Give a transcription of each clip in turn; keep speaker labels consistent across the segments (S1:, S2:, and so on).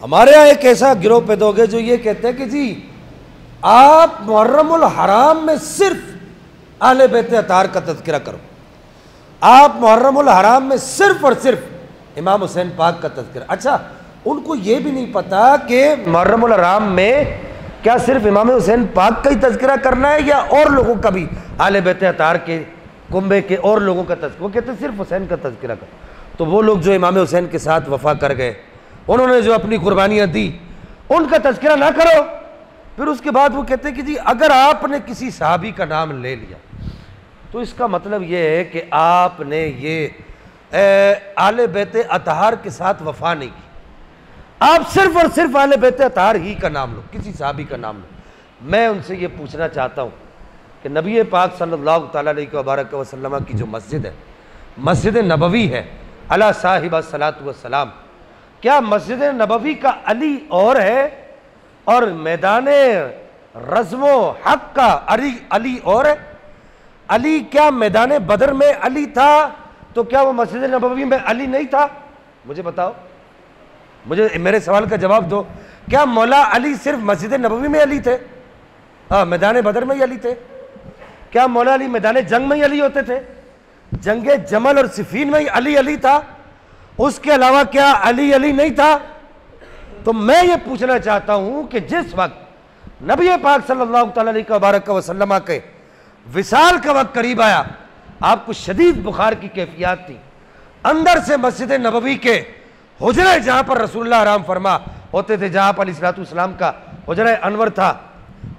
S1: हमारे यहाँ एक ऐसा गिरोह पैदा हो जो ये कहते हैं कि जी, आप मुहर्रमुल हराम में सिर्फ़ आले बेत अतार का तस्करा करो। आप मुहर्रमुल हराम में सिर्फ़ और सिर्फ़ इमाम हुसैन पाक का तस्करा अच्छा उनको ये भी नहीं पता कि मुहर्रमुल हराम में क्या सिर्फ़ इमाम हुसैन पाक का ही तस्करा करना है या और लोगों का भी? आले बेत अतार के कुंबे के और लोगों का तस्करा वो कहते सिर्फ़ हुसैन का तस्करा करो। तो वो लोग जो इमाम हुसैन के साथ वफा कर गए उन्होंने जो अपनी कुर्बानियाँ दी, उनका तस्करा ना करो। फिर उसके बाद वो कहते हैं कि जी, अगर आपने किसी साहबी का नाम ले लिया तो इसका मतलब ये है कि आपने ये आले बेते अतहार के साथ वफा नहीं की। आप सिर्फ़ और सिर्फ़ आले बेते अतहार ही का नाम लो, किसी साहबी का नाम लो। मैं उनसे ये पूछना चाहता हूँ कि नबी पाक सल्लल्लाहु अलैहि वबारक वसल्लम की जो मस्जिद है, मस्जिद नबवी है, अला साहिब सलाम क्या मस्जिद नबवी का अली और है? और मैदान रज़मो हक का अली अली और है? अली क्या मैदान बदर में अली था? तो क्या वो मस्जिद नबवी में अली नहीं था? मुझे बताओ। मुझे मेरे सवाल का जवाब दो। क्या मौला अली सिर्फ़ मस्जिद नबवी में अली थे? हाँ मैदान बदर में ही अली थे। क्या मौला अली मैदान जंग में ही अली होते थे? जंग जमल और सिफीन में ही अली अली था? उसके अलावा क्या अली अली नहीं था? तो मैं ये पूछना चाहता हूँ कि जिस वक्त नबी पाक सल्लल्लाहु अलैहि के विशाल का वक्त करीब आया, आपको शदीद बुखार की कैफियत थी। अंदर से मस्जिद नबवी के हजर जहाँ पर रसूलुल्लाह आराम फरमा होते थे, जहाँ पर इस्लाम का हजर अनवर था,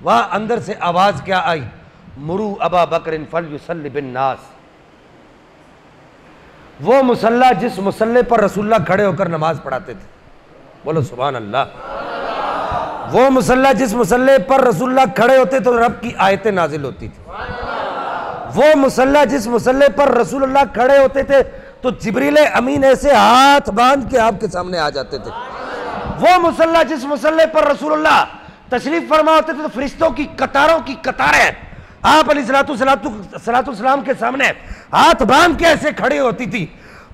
S1: वहाँ अंदर से आवाज़ क्या आई? मुरू अबा बकर फल बिन नास। वो मुसल्ला जिस मुसल्ले पर रसुल्ला खड़े होकर नमाज़ पढ़ाते थे। बोलो सुबह अल्लाह वो मुसल्ला जिस मुसल्ले पर रसूल्ला खड़े होते तो रब की आयतें नाजिल होती थी। वो मुसल्ला जिस मुसल्ले पर रसूलुल्लाह खड़े होते थे तो जिबरील अमीन ऐसे हाथ बाँध के आपके सामने आ जाते थे। वो मुसल्ला जिस मुसल्ले पर रसूलुल्लाह तशरीफ़ फरमा होते थे तो फरिश्तों की कतारों की कतारें आप अली सलातुसलाम के सामने हाथ बाँध के ऐसे खड़ी होती थी।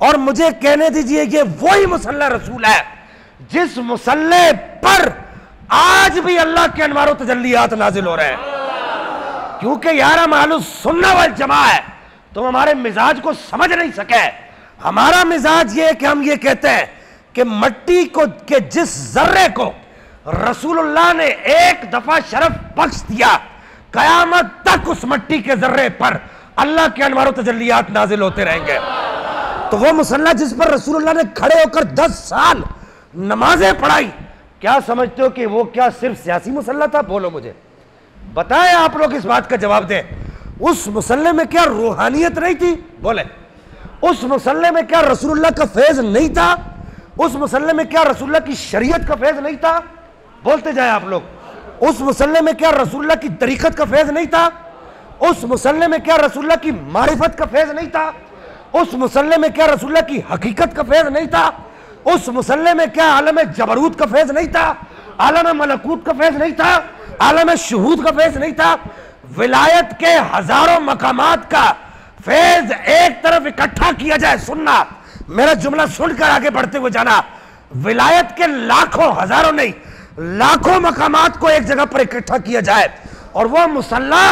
S1: और मुझे कहने दीजिए, ये वही मुसल्ला रसूल है, जिस मुसल्ले पर आज भी अल्लाह के अनवार तजल्लियात नाजिल हो रहे हैं। क्योंकि यार आलू सुनना वाल जमा है तुम हमारे मिजाज को समझ नहीं सके। हमारा मिजाज ये कि हम ये कहते हैं कि मट्टी को, के जिस जर्रे को रसूलुल्लाह ने एक दफ़ा शरफ बख्श दिया, कयामत तक उस मट्टी के जर्रे पर अल्लाह के अनवार तजलियात नाजिल होते रहेंगे। तो वो मुसल्ला जिस पर रसूलुल्लाह ने खड़े होकर दस साल नमाजें पढ़ाई, क्या समझते हो कि वो क्या सिर्फ़ सियासी मुसल्ला था? बोलो मुझे। बताएँ आप लोग इस बात का जवाब दें। उस मुसल्ले में क्या रूहानियत नहीं थी? बोले। उस मुसल्ले में क्या रसूलुल्लाह का फैज नहीं था? उस मुसल्ले में क्या रसूलुल्लाह की शरीयत का फैज नहीं था? बोलते जाए आप लोग। उस मुसल्ले में क्या रसूलुल्लाह की तरीकत का फैज नहीं था? उस मुसल्ले में क्या रसुल्ला की मारिफत का फैज नहीं था? उस मुसल्ले में क्या रसूलुल्लाह की हकीकत का फैज नहीं था? उस मुसल्ले में क्या आलम जबरूत का फैज नहीं था? आलम मलकूत का फैज नहीं था? आलम शहूद का फैज नहीं था? विलायत के हज़ारों मकामात का फैज एक तरफ़ इकट्ठा किया जाए सुनना। मेरा जुमला सुनकर आगे बढ़ते हुए जाना। विलायत के लाखों, हज़ारों नहीं, लाखों मकाम को एक जगह पर इकट्ठा किया जाए। और वह मुसल्ला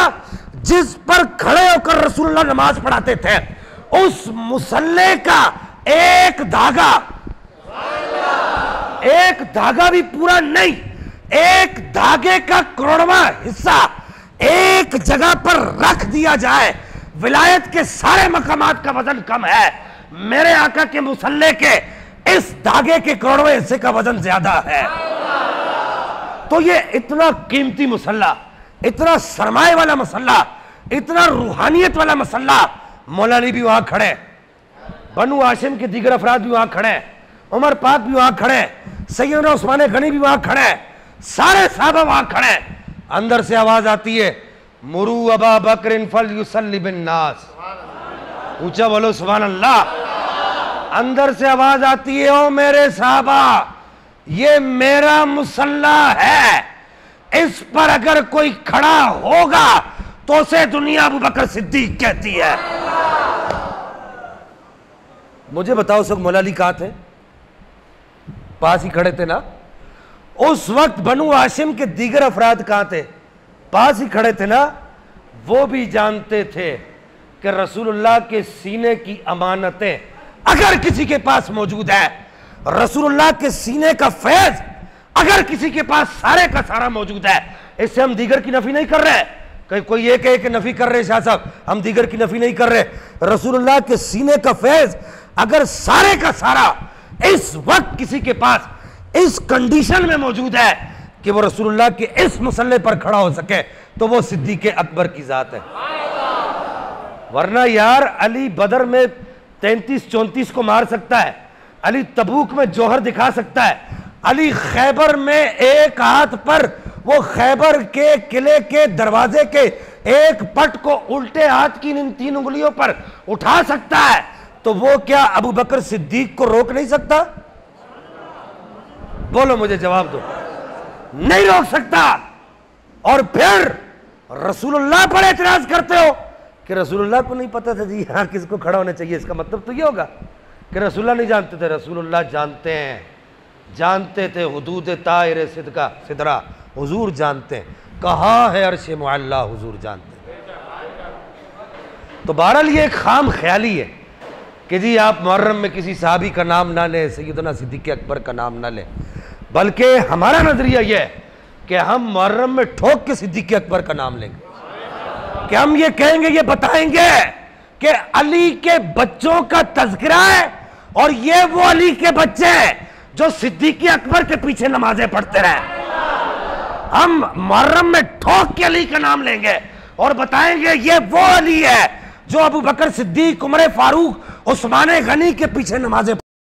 S1: जिस पर खड़े होकर रसूलुल्लाह नमाज़ पढ़ाते थे, उस मुसल्ले का एक धागा एक धागा भी पूरा नहीं, एक धागे का करोड़वा हिस्सा एक जगह पर रख दिया जाए। विलायत के सारे मकामात का वज़न कम है। मेरे आका के मुसल्ले के इस धागे के करोड़वे हिस्से का वज़न ज़्यादा है। तो ये इतना कीमती मुसल्ला, इतना सरमाए वाला मसल्ला इतना रूहानियत वाला मसल्ला। मौलानी भी वहाँ खड़े बनु आशिम के दीगर अफराद भी वहाँ खड़े उमर पाक भी वहाँ खड़े सैयद उस्मान गनी भी वहाँ खड़े सारे साहब वहाँ खड़े अंदर से आवाज़ आती है, मुरू अबा बकर नास। ऊँचा बोलो सुबह अल्लाह अंदर से आवाज़ आती है, ओ मेरे साहबा, ये मेरा मुसल्ला है। इस पर अगर कोई खड़ा होगा तो उसे दुनिया अबू बकर सिद्दीक कहती है। मुझे बताओ सब मौलाली कहा थे? पास ही खड़े थे ना? उस वक्त बनु हाशिम के दीगर अफराद कहाँ थे? पास ही खड़े थे ना? वो भी जानते थे कि रसूलुल्लाह के सीने की अमानतें अगर किसी के पास मौजूद है, रसूलुल्लाह के सीने का फैज अगर किसी के पास सारे का सारा मौजूद है, इससे हम दीगर की नफी नहीं कर रहे। कहीं कोई एक एक नफी कर रहे शाह साहब, हम दीगर की नफी नहीं कर रहे। रसूलुल्लाह के सीने का फैज, अगर सारे का सारा इस वक्त किसी के पास, इस कंडीशन में मौजूद है कि वो रसूलुल्लाह के इस मसले पर खड़ा हो सके तो वो सिद्दीक अकबर की जात है। वरना यार, अली बदर में तैंतीस, चौंतीस को मार सकता है, अली तबूक में जोहर दिखा सकता है, अली खैबर में एक हाथ पर वो खैबर के किले के दरवाजे के एक पट को उल्टे हाथ की इन तीन उंगलियों पर उठा सकता है तो वो क्या अबू बकर सिद्दीक को रोक नहीं सकता? बोलो मुझे जवाब दो। नहीं रोक सकता। और फिर रसूलुल्लाह पर एतराज़ करते हो कि रसूलुल्लाह को नहीं पता था जी यहाँ किसको खड़ा होना चाहिए, इसका मतलब तो ये होगा कि रसूलुल्लाह नहीं जानते थे। रसूलुल्लाह जानते हैं। जानते थे हदूद तायर सिदका, सिदरा। हुजूर जानते हैं। कहा है अरश मुल्ला हुजूर जानते हैं। तो बहरहाल ये एक खाम ख्याली है कि जी आप मुहर्रम में किसी साहबी का नाम ना लें सैदना सिद्दीक अकबर का नाम ना लें। बल्कि हमारा नज़रिया यह है कि हम मुहर्रम में ठोक के सिद्दीक अकबर का नाम लेंगे। कि हम ये कहेंगे, ये बताएँगे कि अली के बच्चों का तस्करा है और ये वो अली के बच्चे हैं जो सिद्दीकी अकबर के पीछे नमाजें पढ़ते रहे। हम मुहर्रम में ठोक के अली का नाम लेंगे और बताएँगे, ये वो अली है जो अबू बकर सिद्दीक, उमर फारूक, उस्मान गनी के पीछे नमाजें